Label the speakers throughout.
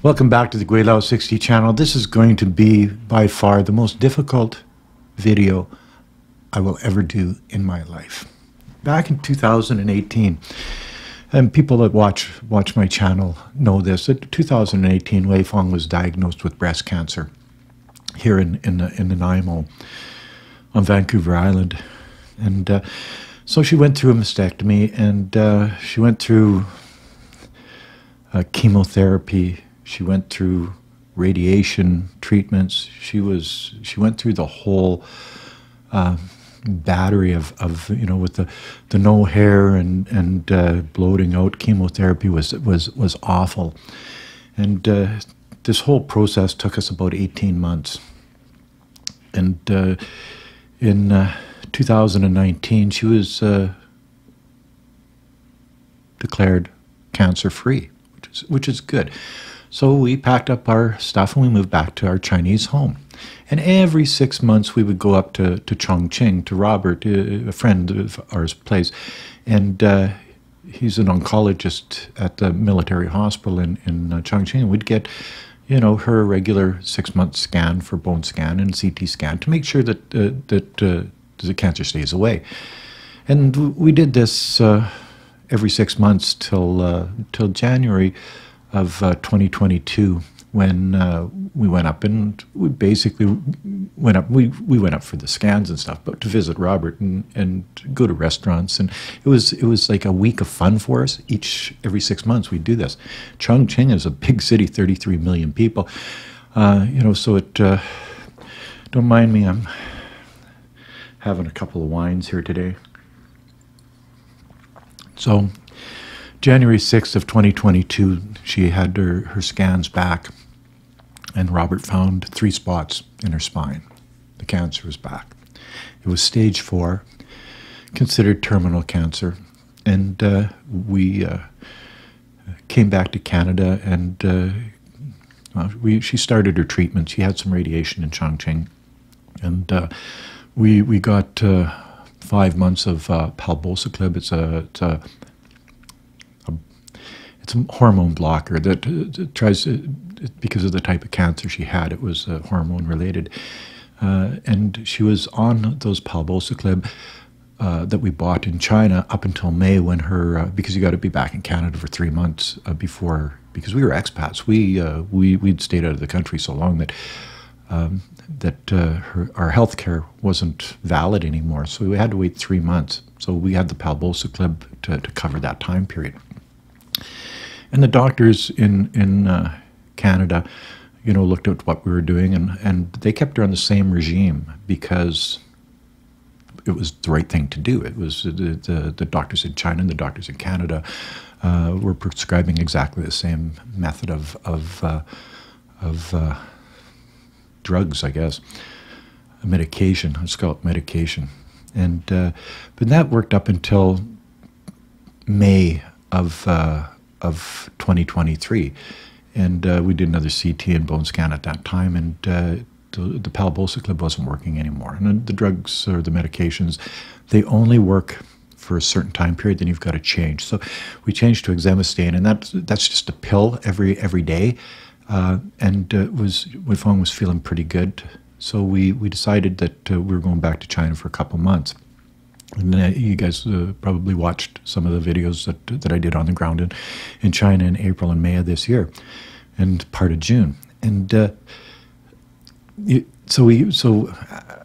Speaker 1: Welcome back to the Gweilo 60 channel. This is going to be by far the most difficult video I will ever do in my life. Back in 2018, and people that watch watch my channel know this. In 2018, Wei Fang was diagnosed with breast cancer here in in the, in Nanaimo on Vancouver Island, and uh, so she went through a mastectomy, and uh, she went through uh, chemotherapy she went through radiation treatments. She was she went through the whole uh, battery of, of you know with the, the no hair and and uh, bloating out. Chemotherapy was was was awful, and uh, this whole process took us about eighteen months. And uh, in uh, 2019, she was uh, declared cancer free, which is which is good. So we packed up our stuff and we moved back to our Chinese home. And every six months we would go up to, to Chongqing, to Robert, uh, a friend of ours' place. And uh, he's an oncologist at the military hospital in, in uh, Chongqing. We'd get, you know, her regular six-month scan for bone scan and CT scan to make sure that, uh, that uh, the cancer stays away. And we did this uh, every six months till, till January of uh, 2022 when uh, we went up and we basically went up we, we went up for the scans and stuff but to visit robert and, and go to restaurants. And it was it was like a week of fun for us. Each every six months we do this. Chongqing is a big city 33 million people. Uh, you know so it uh, don't mind me i'm having a couple of wines here today. So January 6th of 2022, she had her, her scans back, and Robert found three spots in her spine. The cancer was back. It was stage four, considered terminal cancer, and uh, we uh, came back to Canada, and uh, well, we she started her treatment. She had some radiation in Chongqing, and uh, we we got uh, five months of uh, palbociclib. It's a, it's a it's a hormone blocker that uh, tries to, because of the type of cancer she had, it was uh, hormone related. Uh, and she was on those palbociclib uh, that we bought in China up until May when her, uh, because you got to be back in Canada for three months uh, before, because we were expats. We, we, we'd stayed out of the country so long that um, that uh, her, our health care wasn't valid anymore. So we had to wait three months. So we had the palbociclib to, to cover that time period. And the doctors in in uh, Canada, you know, looked at what we were doing, and and they kept her on the same regime because it was the right thing to do. It was the the, the doctors in China and the doctors in Canada uh, were prescribing exactly the same method of of uh, of uh, drugs, I guess, medication. Let's call it medication, and uh, but that worked up until May of uh, of 2023. And uh, we did another CT and bone scan at that time, and uh, the, the palbociclib wasn't working anymore. And the drugs or the medications, they only work for a certain time period, then you've got to change. So we changed to exemestane, and that's that's just a pill every every day. Uh, and uh, was Weifang was feeling pretty good, so we we decided that uh, we were going back to China for a couple months. And uh, you guys uh, probably watched some of the videos that, that I did on the ground in, in China in April and May of this year, and part of June. And uh, so we so uh,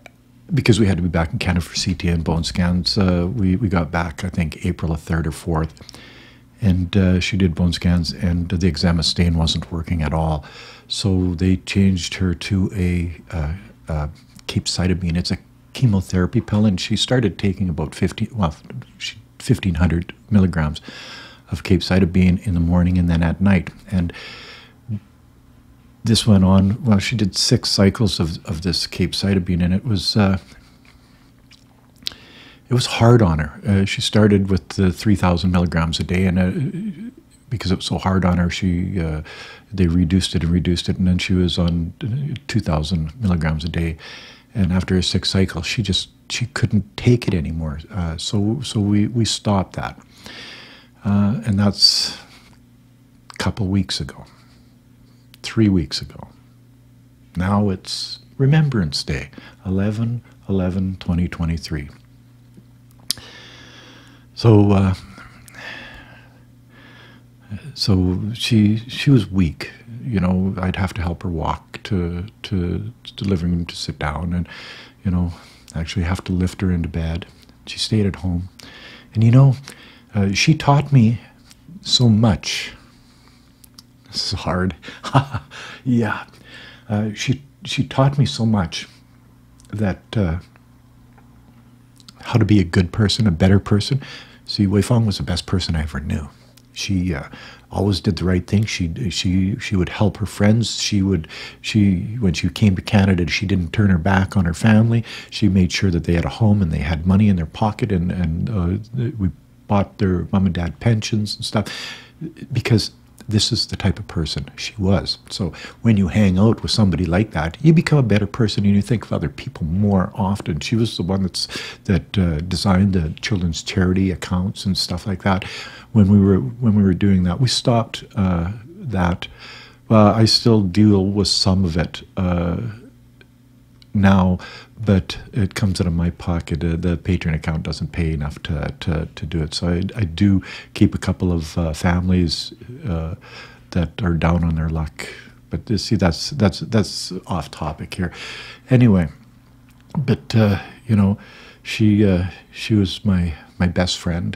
Speaker 1: because we had to be back in Canada for CT and bone scans, uh, we we got back I think April third or fourth, and uh, she did bone scans, and the exemestane wasn't working at all. So they changed her to a capecitabine. It's a chemotherapy pill, and she started taking about 50, well, 1,500 milligrams of capecitabine in the morning and then at night. And this went on, well, she did six cycles of, of this capecitabine, and it was, uh, it was hard on her. Uh, she started with the 3,000 milligrams a day, and uh, because it was so hard on her, she uh, they reduced it and reduced it, and then she was on 2,000 milligrams a day and after a sixth cycle, she just she couldn't take it anymore. Uh, so so we we stopped that, uh, and that's a couple weeks ago. three weeks ago. Now it's Remembrance Day, 11 11 2023. So, uh, so she she was weak. You know, I'd have to help her walk to to, to the living room to sit down, and you know, actually have to lift her into bed. She stayed at home, and you know, uh, she taught me so much. This is hard. yeah, uh, she she taught me so much that uh, how to be a good person, a better person. See, Wei Fang was the best person I ever knew. She uh, always did the right thing. She she she would help her friends. She would she when she came to Canada, she didn't turn her back on her family. She made sure that they had a home and they had money in their pocket, and and uh, we bought their mom and dad pensions and stuff because this is the type of person she was. So when you hang out with somebody like that, you become a better person and you think of other people more often. She was the one that's that uh, designed the children's charity accounts and stuff like that. When we were when we were doing that, we stopped uh, that. Well, I still deal with some of it. Uh, now, but it comes out of my pocket. Uh, the Patreon account doesn't pay enough to, to, to do it. So I, I do keep a couple of uh, families uh, that are down on their luck. But you see, that's that's that's off topic here. Anyway, but uh, you know, she uh, she was my my best friend.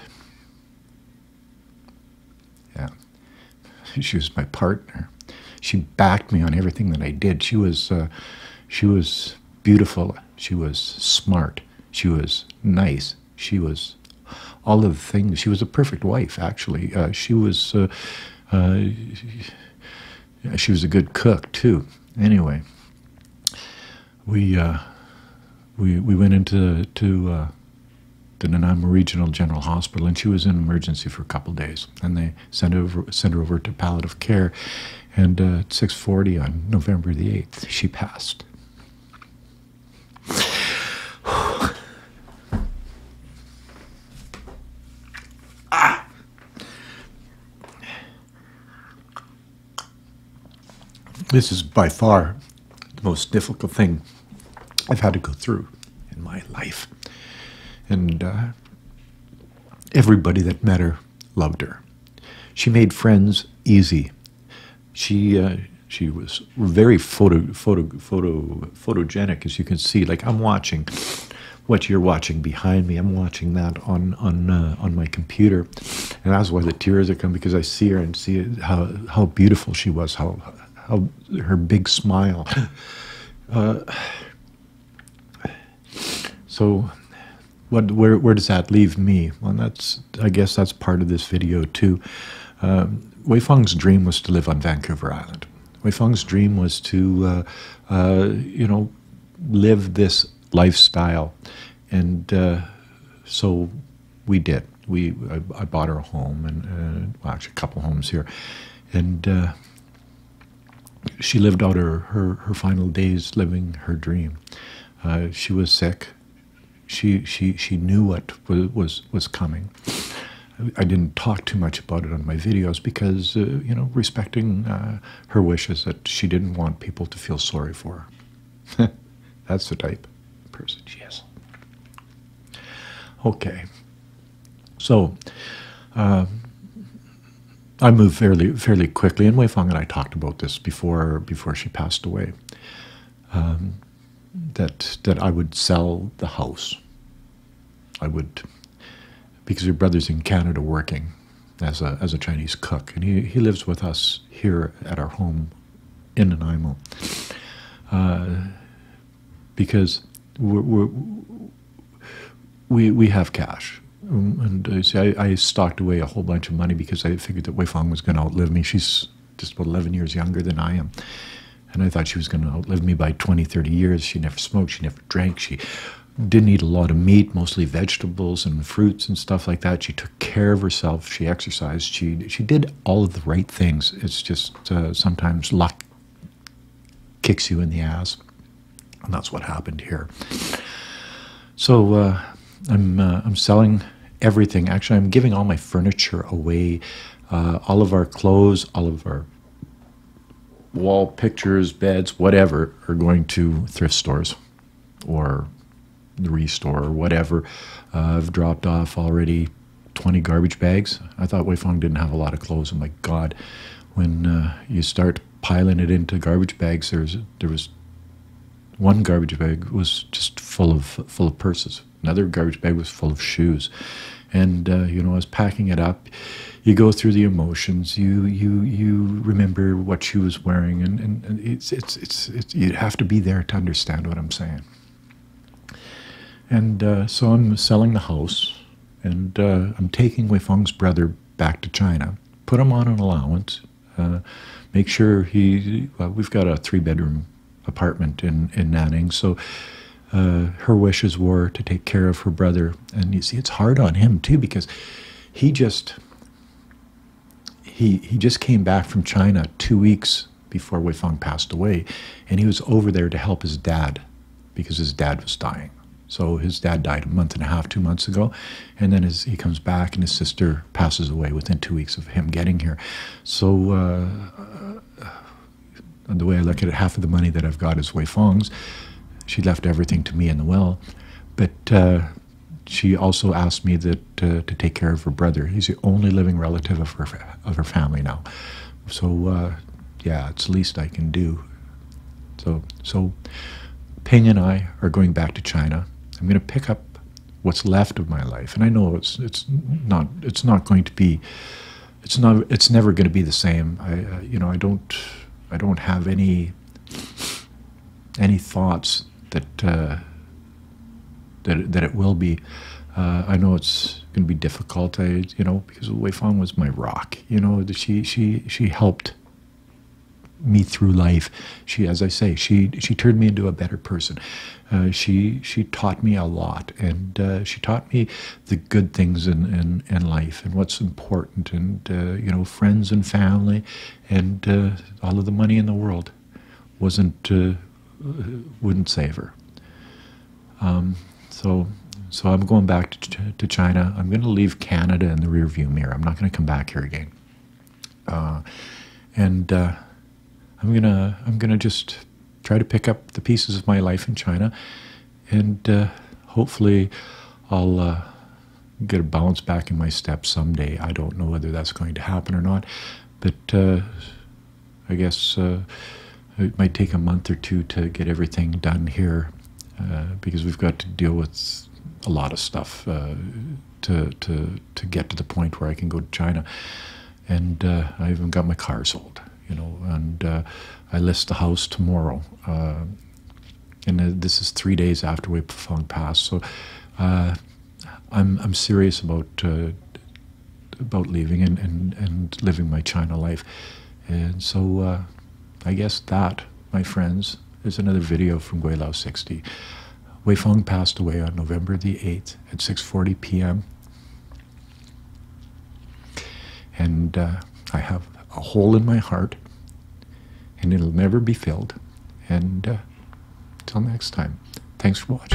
Speaker 1: Yeah, she was my partner. She backed me on everything that I did. She was uh, she was beautiful. She was smart. She was nice. She was all of the things. She was a perfect wife, actually. Uh, she was uh, uh, she was a good cook too. Anyway, we uh, we we went into to uh, the Nanaimo Regional General Hospital, and she was in emergency for a couple days, and they sent her over sent her over to palliative care. And uh, at 6:40 on November the 8th, she passed. This is by far the most difficult thing I've had to go through in my life. And uh, everybody that met her loved her. She made friends easy. She uh, she was very photo photo photo photogenic, as you can see. Like I'm watching what you're watching behind me. I'm watching that on on uh, on my computer, and that's why the tears are coming because I see her and see how how beautiful she was, how how her big smile. Uh, so, what where where does that leave me? Well, that's I guess that's part of this video too. Um, Wei Fang's dream was to live on Vancouver Island. Wei Fang's dream was to, uh, uh, you know, live this lifestyle, and uh, so we did. We I, I, bought her a home, and uh, well, actually a couple homes here, and uh, she lived out her, her, her final days living her dream. Uh, she was sick. She, she, she knew what was, was, was coming. I didn't talk too much about it on my videos because, uh, you know, respecting uh, her wishes that she didn't want people to feel sorry for her. That's the type of person she is. Okay. So, uh, I moved fairly fairly quickly, and Wei Fang and I talked about this before before she passed away. Um, that that I would sell the house. I would, because your brother's in Canada working as a as a Chinese cook, and he he lives with us here at our home in Nanaimo. Uh, because we're, we're, we we have cash and uh, see, I, I, stocked away a whole bunch of money because I figured that Wei Fang was going to outlive me. She's just about 11 years younger than I am. And I thought she was going to outlive me by 20, 30 years. She never smoked, she never drank, she didn't eat a lot of meat, mostly vegetables and fruits and stuff like that. She took care of herself, she exercised, she, she did all of the right things. It's just uh, sometimes luck kicks you in the ass. And that's what happened here. So uh, I'm, uh, I'm selling everything. Actually, I'm giving all my furniture away, uh, all of our clothes, all of our wall pictures, beds, whatever, are going to thrift stores or the restore or whatever. Uh, I've dropped off already 20 garbage bags. I thought Weifang didn't have a lot of clothes. I'm like, God, when uh, you start piling it into garbage bags, there's there was one garbage bag was just full of full of purses. Another garbage bag was full of shoes, and uh, you know I was packing it up. You go through the emotions. You you you remember what she was wearing, and, and, it's, it's it's it's you have to be there to understand what I'm saying. And uh, so I'm selling the house, and uh, I'm taking Wei Fang's brother back to China. Put him on an allowance. Uh, make sure he. Well, we've got a three-bedroom apartment in in Nanning, so. Uh, her wishes were to take care of her brother, and you see, it's hard on him too because he just he he just came back from China two weeks before Wei Fang passed away, and he was over there to help his dad because his dad was dying. So his dad died a month and a half, two months ago, and then his, he comes back, and his sister passes away within two weeks of him getting here. So uh, uh, the way I look at it, half of the money that I've got is Wei Fang's. She left everything to me in the will, but uh, she also asked me that uh, to take care of her brother. He's the only living relative of her of her family now. So uh, yeah, it's the least I can do. So so Ping and I are going back to China I'm going to pick up what's left of my life, and I know it's it's not it's not going to be it's not it's never going to be the same. I uh, you know I don't I don't have any any thoughts that uh, that that it will be. Uh, I know it's going to be difficult. I you know because Wei Fang was my rock. You know she she she helped me through life. She, as I say, she she turned me into a better person. Uh, she she taught me a lot, and uh, she taught me the good things in, in, in life and what's important, and uh, you know, friends and family, and uh, all of the money in the world wasn't uh, wouldn't save her. Um, so. So I'm going back to, to China. I'm going to leave Canada in the rearview mirror. I'm not going to come back here again. Uh, and I'm gonna I'm gonna just try to pick up the pieces of my life in China, and uh, hopefully I'll uh, get a bounce back in my steps someday. I don't know whether that's going to happen or not, but uh, I guess uh, it might take a month or two to get everything done here uh, because we've got to deal with a lot of stuff uh, to to to get to the point where I can go to China, and I even got my car sold you know, and uh, I list the house tomorrow. Uh, and uh, this is three days after Weifang pass. So uh, I'm, I'm serious about uh, about leaving and, and, and living my China life. And so uh, I guess that, my friends, is another video from Gweilo 60. Wei Fang passed away on November the 8th at 6.40 p.m. And I have a hole in my heart, and it'll never be filled. And uh, until next time, thanks for watching.